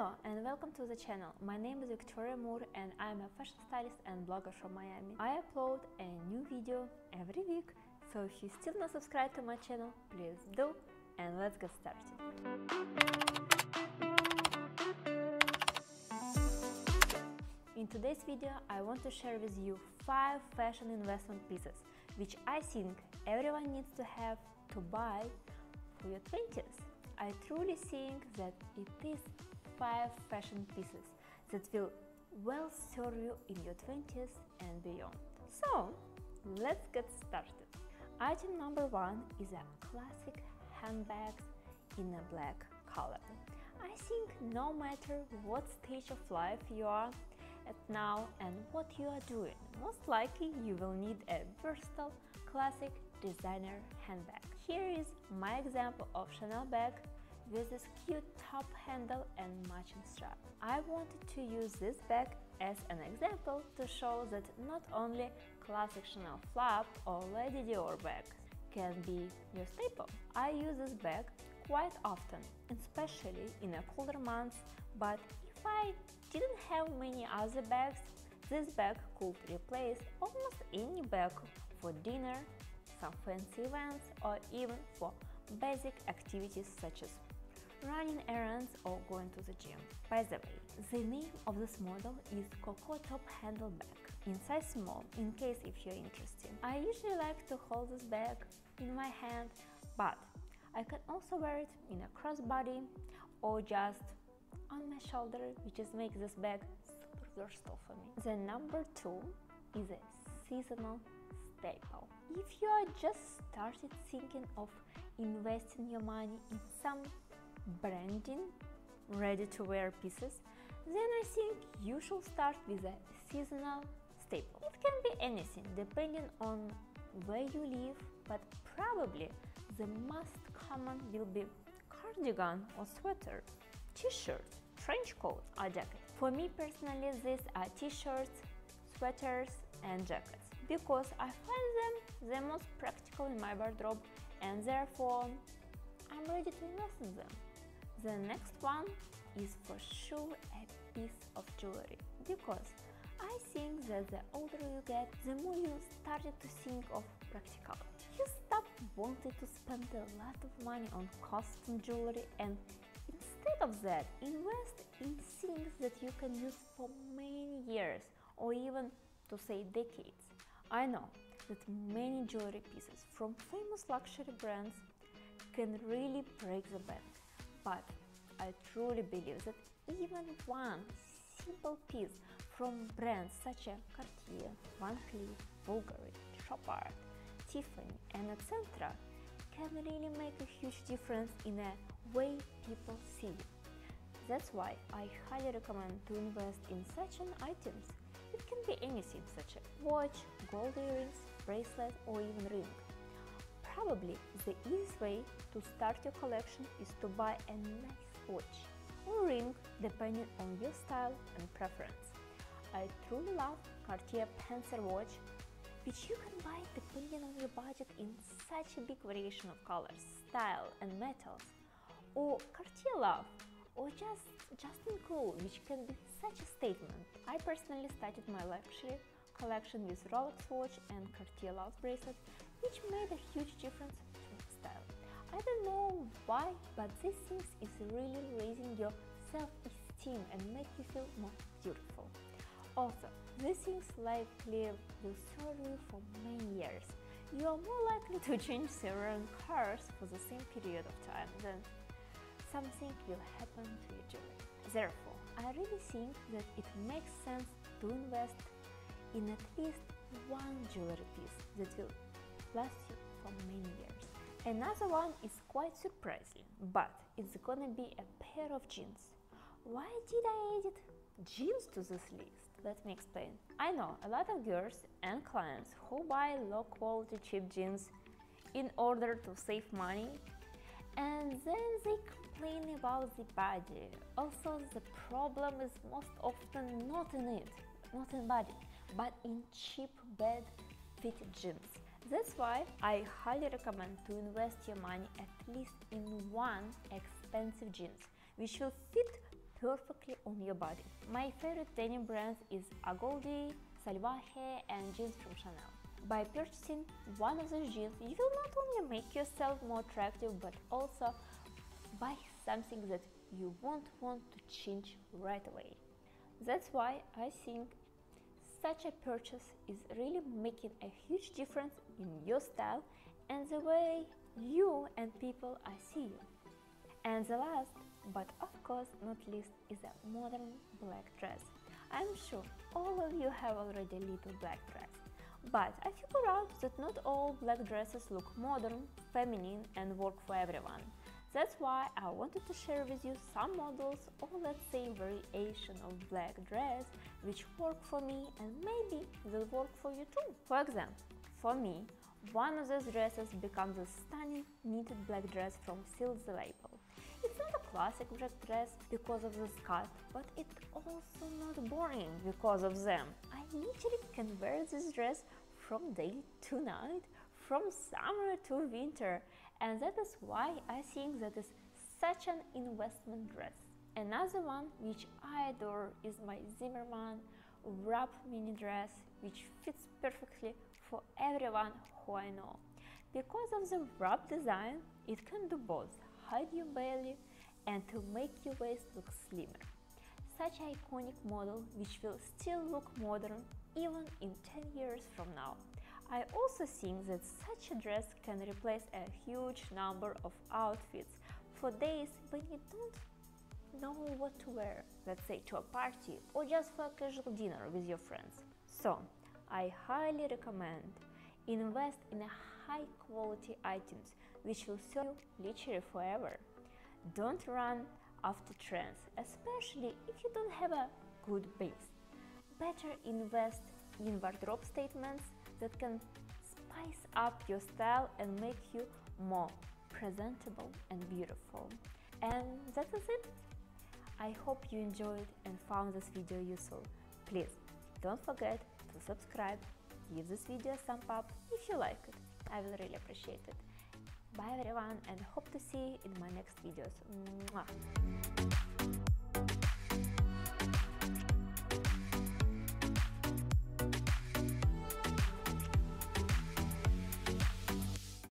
Hello and welcome to the channel. My name is Viktoria Myr and I'm a fashion stylist and blogger from Miami. I upload a new video every week, so if you still not subscribed to my channel, please do and let's get started. In today's video, I want to share with you 5 fashion investment pieces which I think everyone needs to have to buy for your 20s. I truly think that it is 5 fashion pieces that will well serve you in your 20s and beyond. So, let's get started. Item number 1 is a classic handbag in a black color. I think no matter what stage of life you are at now and what you are doing, most likely you will need a versatile classic designer handbag. Here is my example of Chanel bag with this cute top handle and matching strap. I wanted to use this bag as an example to show that not only classic Chanel flap or Lady Dior bag can be your staple. I use this bag quite often, especially in a colder months, but if I didn't have many other bags, this bag could replace almost any bag for dinner, some fancy events, or even for basic activities such as running errands or going to the gym. By the way, the name of this model is Coco Top Handle Bag, in size small, in case if you're interested. I usually like to hold this bag in my hand, but I can also wear it in a crossbody or just on my shoulder, which just makes this bag super versatile for me. The number two is a seasonal staple. If you are just started thinking of investing your money in some branding ready-to-wear pieces, then I think you should start with a seasonal staple. It can be anything depending on where you live, but probably the most common will be cardigan or sweater, t-shirt, trench coat or jacket. For me personally, these are t-shirts, sweaters and jackets because I find them the most practical in my wardrobe and therefore I'm ready to invest in them. The next one is for sure a piece of jewelry because I think that the older you get, the more you started to think of practicality. You stop wanting to spend a lot of money on custom jewelry and instead of that, invest in things that you can use for many years or even to say decades. I know that many jewelry pieces from famous luxury brands can really break the bank but I truly believe that even one simple piece from brands such as Cartier, Van Cleef, Bulgari, Chopard, Tiffany and etc. can really make a huge difference in the way people see you. That's why I highly recommend to invest in such an items. It can be anything such as watch, gold earrings, bracelet or even ring. Probably the easiest way to start your collection is to buy a nice watch or ring depending on your style and preference. I truly love Cartier Panthère watch which you can buy depending on your budget in such a big variation of colors, style and metals or Cartier Love or just Justin Cool which can be such a statement. I personally started my luxury collection with Rolex watch and Cartier Love bracelet which made a huge difference to style. I don't know why, but these things is really raising your self-esteem and make you feel more beautiful. Also, these things likely will serve you for many years. You are more likely to change several cars for the same period of time than something will happen to your jewelry. Therefore, I really think that it makes sense to invest in at least one jewelry piece that will last you for many years. Another one is quite surprising, but it's gonna be a pair of jeans. Why did I edit jeans to this list? Let me explain. I know a lot of girls and clients who buy low quality cheap jeans in order to save money and then they complain about the body. Also, the problem is most often not in it, not in body, but in cheap bad fitted jeans. That's why I highly recommend to invest your money at least in one expensive jeans, which will fit perfectly on your body. My favorite denim brands is Agolde, Salvaje and jeans from Chanel. By purchasing one of these jeans, you will not only make yourself more attractive but also buy something that you won't want to change right away. That's why I think such a purchase is really making a huge difference in your style and the way you and people I see you. And the last, but of course not least, is a modern black dress. I'm sure all of you have already a little black dress. But I figured out that not all black dresses look modern, feminine and work for everyone. That's why I wanted to share with you some models or let's say variation of black dress which work for me and maybe will work for you too. For example, for me, one of those dresses becomes a stunning knitted black dress from Seal the Label. It's not a classic black dress because of the cut, but it's also not boring because of them. I literally can wear this dress from day to night, from summer to winter, and that is why I think that is such an investment dress. Another one which I adore is my Zimmermann wrap mini dress which fits perfectly for everyone who I know. Because of the wrap design, it can do both hide your belly and to make your waist look slimmer. Such an iconic model which will still look modern even in 10 years from now. I also think that such a dress can replace a huge number of outfits for days when you don't know what to wear, let's say to a party or just for a casual dinner with your friends. So, I highly recommend invest in high quality items which will serve you literally forever. Don't run after trends, especially if you don't have a good base. Better invest in wardrobe statements that can spice up your style and make you more presentable and beautiful. And that is it. I hope you enjoyed and found this video useful. Please don't forget to subscribe, give this video a thumb up if you like it. I will really appreciate it. Bye everyone and hope to see you in my next videos. Mwah.